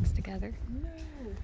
snacks together. No.